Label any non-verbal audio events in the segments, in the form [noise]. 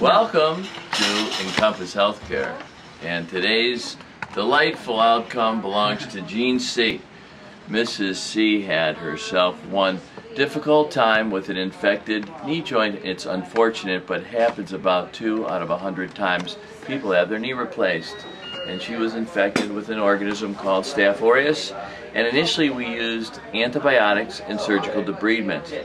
Welcome to Encompass Healthcare. And today's delightful outcome belongs to Jean C. Mrs. C had herself one difficult time with an infected knee joint. It's unfortunate, but happens about two out of a hundred times. People have their knee replaced. And she was infected with an organism called Staph aureus. And initially we used antibiotics and surgical debridement.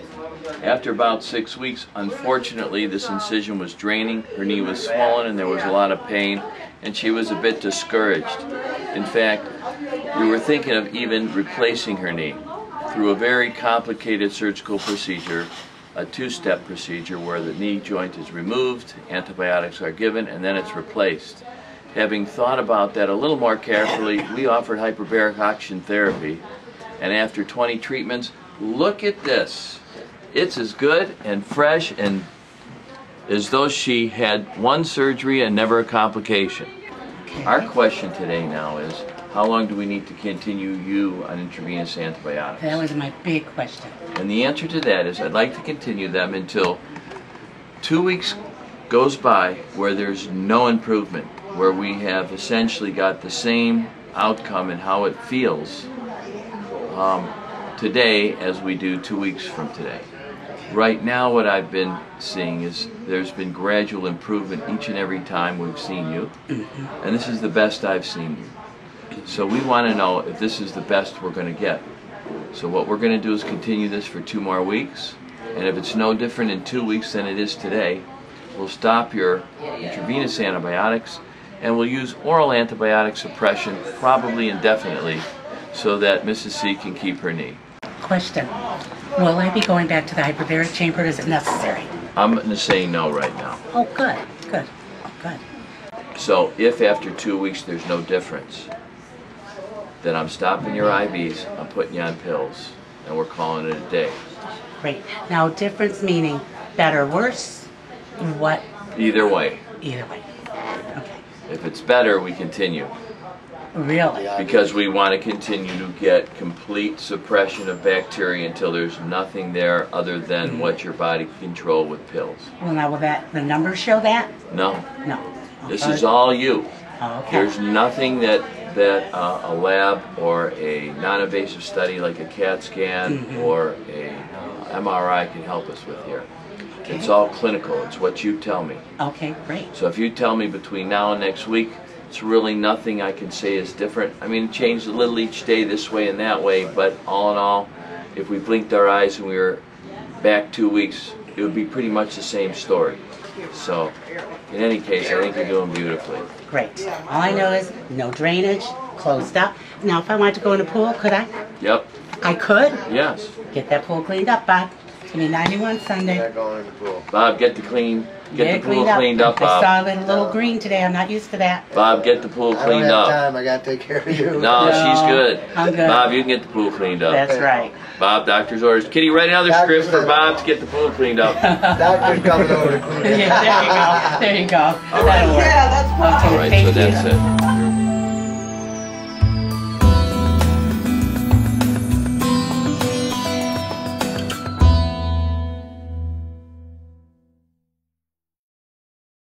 After about six weeks, unfortunately, this incision was draining, her knee was swollen, and there was a lot of pain, and she was a bit discouraged. In fact, we were thinking of even replacing her knee through a very complicated surgical procedure, a two-step procedure where the knee joint is removed, antibiotics are given, and then it's replaced. Having thought about that a little more carefully, we offered hyperbaric oxygen therapy, and after 20 treatments, look at this. It's as good and fresh and as though she had one surgery and never a complication. Our question today now is, how long do we need to continue you on intravenous antibiotics? That was my big question. And the answer to that is I'd like to continue them until two weeks goes by where there's no improvement, where we have essentially got the same outcome and how it feels um, today as we do two weeks from today. Right now what I've been seeing is there's been gradual improvement each and every time we've seen you. And this is the best I've seen you. So we want to know if this is the best we're going to get. So what we're going to do is continue this for two more weeks. And if it's no different in two weeks than it is today, we'll stop your intravenous antibiotics and we'll use oral antibiotic suppression probably indefinitely so that Mrs. C can keep her knee. Question. Will I be going back to the hyperbaric chamber? Is it necessary? I'm going to say no right now. Oh, good, good, good. So if after two weeks there's no difference, then I'm stopping your IVs, I'm putting you on pills, and we're calling it a day. Great. Now, difference meaning better, worse? What? Either way, Either way. If it's better, we continue. Really? Because we want to continue to get complete suppression of bacteria until there's nothing there other than what your body can control with pills. Well, now will that the numbers show that? No, No. this is all you. Oh, okay. There's nothing that that uh, a lab or a non-invasive study like a CAT scan Mm-hmm. or a uh, MRI can help us with here. It's all clinical. It's what you tell me. Okay, great. So if you tell me between now and next week, it's really nothing I can say is different. I mean, it changed a little each day this way and that way, but all in all, if we blinked our eyes and we were back two weeks, it would be pretty much the same story. So, in any case, I think you're doing beautifully. Great. All I know is no drainage, closed up. Now, if I wanted to go in the pool, could I? Yep. I could. Yes. Get that pool cleaned up, Bob. It's gonna be 91 Sunday. Not going in the pool. Bob, get the clean, get it the pool cleaned up, I Bob. saw it a little green today. I'm not used to that. Bob, get the pool I don't cleaned have time. I gotta take care of you. No, she's good. I'm good. Bob, you can get the pool cleaned up. That's right. Bob, doctor's orders. Kitty, write another Doctor script for said- Bob to get the pool cleaned up. [laughs] Doctor's coming over to clean it. yeah, there you go. There you go. right. Yeah, that's Okay, All right, thank so you. that's it.